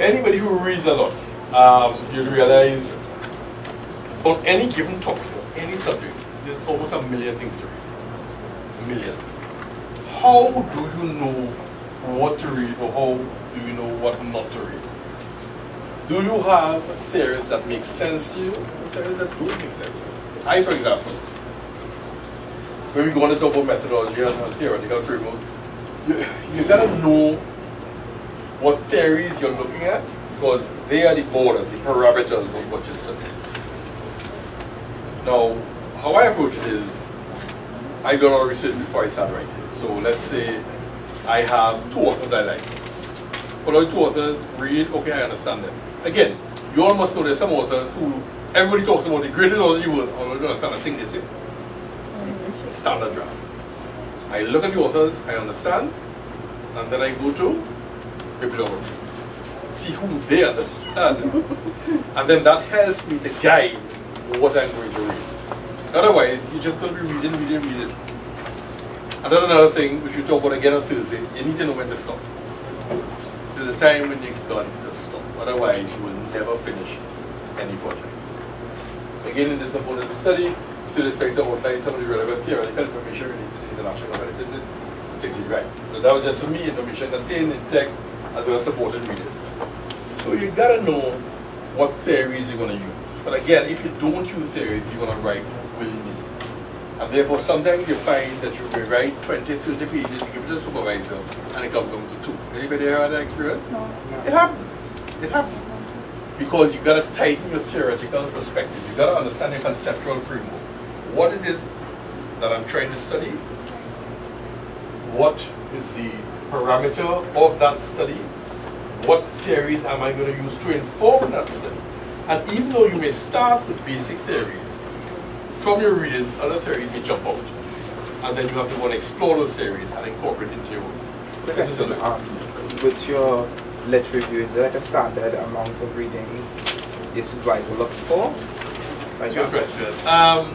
anybody who reads a lot, um, you'll realize on any given topic, any subject, there's almost a million things to read. A million. How do you know what to read or how do you know what not to read? Do you have theories that make sense to you or theories that don't make sense to you? I, for example, when we go on to talk about methodology and theoretical framework, you, you gotta know what theories you're looking at because they are the borders, the parameters of what you're studying. Now, how I approach it is, I do a lot research before I start writing. So let's say I have two authors I like. Follow two authors, read, okay, I understand them. Again, you all must know there's some authors who everybody talks about the greatest author you will, although don't understand a thing they say. Mm-hmm. Standard draft. I look at the authors, I understand, and then I go to bibliography. See who they understand. and then that helps me to guide what I'm going to read. Otherwise, you're just going to be reading, reading, reading. And then another thing, which we talk about again on Thursday, you need to know when to stop. There's a time when you're going to stop. Otherwise, you will never finish any project. Again, in this component of study, to this to outline some of the relevant theoretical information related to international competitive things you write. So that was just for me information contained in text as well as supported readers. So you gotta know what theories you're gonna use. But again, if you don't use theories, you're gonna write willingly. And therefore sometimes you find that you may write 20, 30 pages, you give it to the supervisor, and it comes down to two. Anybody ever had that experience? No. It happens. It happens. Because you gotta tighten your theoretical perspective. You gotta understand the conceptual framework. What it is that I'm trying to study, what is the parameter of that study, what theories am I going to use to inform that study. And even though you may start with basic theories, from your readings, other theories may jump out. And then you have to go and explore those theories and incorporate into your work. Um, with your lit review, is there like a standard amount of readings your supervisor looks for? Like Good question. Um,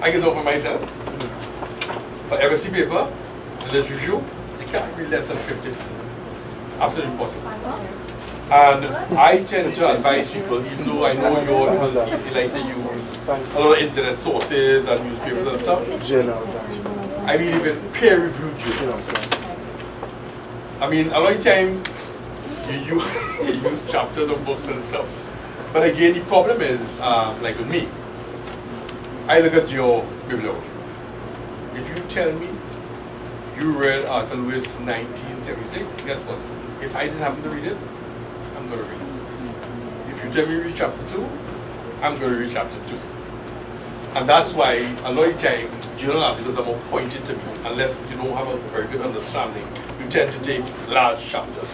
I can know for myself. For MSc paper, the review, you can't read less than 50 pages. Absolutely impossible. And I tend to advise people, even though I know you're easy like to use a lot of internet sources and newspapers and stuff. I mean even peer-reviewed journals. Journals, I mean, a lot of time you use, you use chapters of books and stuff. But again, the problem is, um, like with me, I look at your bibliography. If you tell me you read Arthur Lewis 1976, guess what? If I didn't happen to read it, I'm going to read it. If you tell me you read chapter 2, I'm going to read chapter 2. And that's why a lot of time journal articles are more pointed to me, unless you don't have a very good understanding. You tend to take large chapters.